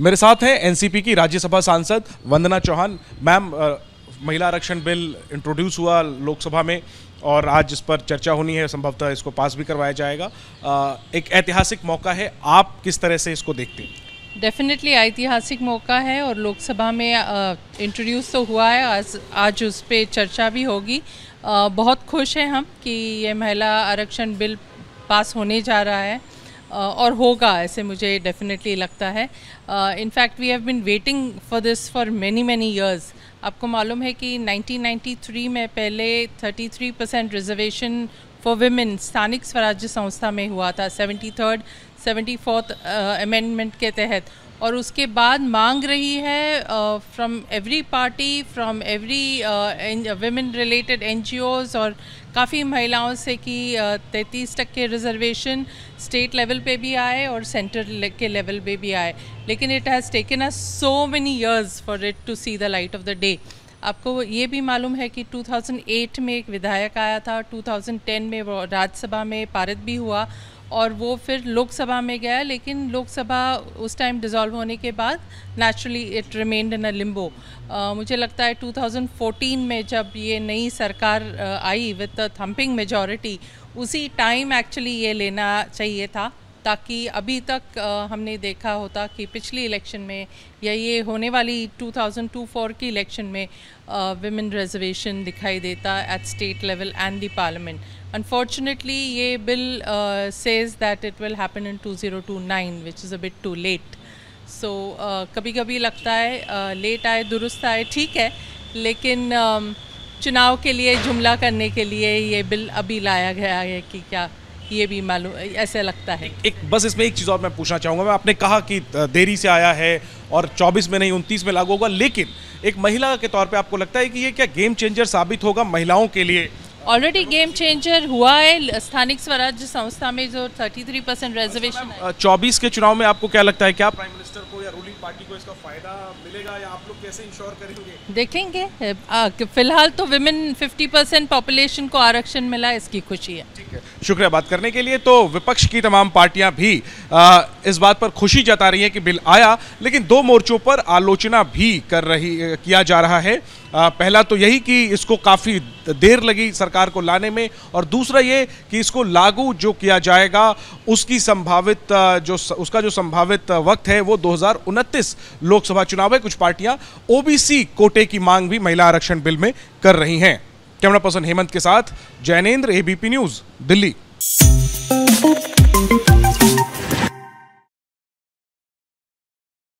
मेरे साथ हैं एनसीपी की राज्यसभा सांसद वंदना चौहान। मैम महिला आरक्षण बिल इंट्रोड्यूस हुआ लोकसभा में और आज इस पर चर्चा होनी है संभवतः इसको पास भी करवाया जाएगा। आ, एक ऐतिहासिक मौका है आप किस तरह से इसको देखते हैं? डेफिनेटली ऐतिहासिक मौका है और लोकसभा में इंट्रोड्यूस तो हुआ है आज आज उस पर चर्चा भी होगी। आ, बहुत खुश हैं हम कि ये महिला आरक्षण बिल पास होने जा रहा है। और होगा, ऐसे मुझे डेफिनेटली लगता है। In fact we have been waiting for this for many many years आपको मालूम है कि 1993 में पहले 33 परसेंट रिजर्वेशन फॉर विमेन स्थानिक स्वराज्य संस्था में हुआ था। Seventy third seventy fourth amendment के तहत। और उसके बाद मांग रही है from every party from every women related and और काफ़ी महिलाओं से कि तैंतीस टक्के रिजर्वेशन स्टेट लेवल पे भी आए और सेंटर के लेवल पे भी आए। लेकिन it has taken a so many years for it to see the light of the day आपको ये भी मालूम है कि 2008 में एक विधायक आया था 2010 में वो राज्यसभा में पारित भी हुआ और वो फिर लोकसभा में गया, लेकिन लोकसभा उस टाइम डिज़ोल्व होने के बाद naturally it remained in a limbo मुझे लगता है 2014 में जब ये नई सरकार आई विद थम्पिंग मेजॉरिटी उसी टाइम एक्चुअली ये लेना चाहिए था। ताकि अभी तक हमने देखा होता कि पिछली इलेक्शन में या ये होने वाली 2002-4 की इलेक्शन में विमेन रिजर्वेशन दिखाई देता at state level and the parliament unfortunately ये bill says that it will happen in 2029 which is a bit too late so कभी कभी लगता है लेट uh, आए दुरुस्त आए ठीक है लेकिन uh, चुनाव के लिए जुमला करने के लिए ये बिल अभी लाया गया है कि क्या ये भी मालूम ऐसे लगता है। एक बस इसमें एक चीज़ और मैं पूछना चाहूँगा। मैं आपने कहा कि देरी से आया है और 24 में नहीं 29 में लागू होगा लेकिन एक महिला के तौर पे आपको लगता है कि ये क्या गेम चेंजर साबित होगा महिलाओं के लिए? ऑलरेडी गेम चेंजर हुआ है। स्थानिक स्वराज्य संस्था में जो 33 परसेंट रिजर्वेशन चौबीस के चुनाव में आपको क्या लगता है क्या प्राइम मिनिस्टर को या रूलिंग पार्टी को इसका फ़ायदा मिलेगा या आप लोग कैसे इंश्योर करेंगे? देखेंगे। फ़िलहाल तो विमेन 50 परसेंट पॉपुलेशन को आरक्षण मिला इसकी खुशी है। शुक्रिया बात करने के लिए। तो विपक्ष की तमाम पार्टियाँ भी आ, इस बात पर खुशी जता रही हैं कि बिल आया लेकिन दो मोर्चों पर आलोचना भी कर रही किया जा रहा है। आ, पहला तो यही कि इसको काफ़ी देर लगी सरकार को लाने में और दूसरा ये कि इसको लागू जो किया जाएगा उसकी संभावित जो उसका जो संभावित वक्त है वो दो हज़ार उनतीस लोकसभा चुनाव है। कुछ पार्टियाँ ओबीसी कोटे की मांग भी महिला आरक्षण बिल में कर रही हैं। कैमरा पर्सन हेमंत के साथ जैनेन्द्र एबीपी न्यूज़ दिल्ली।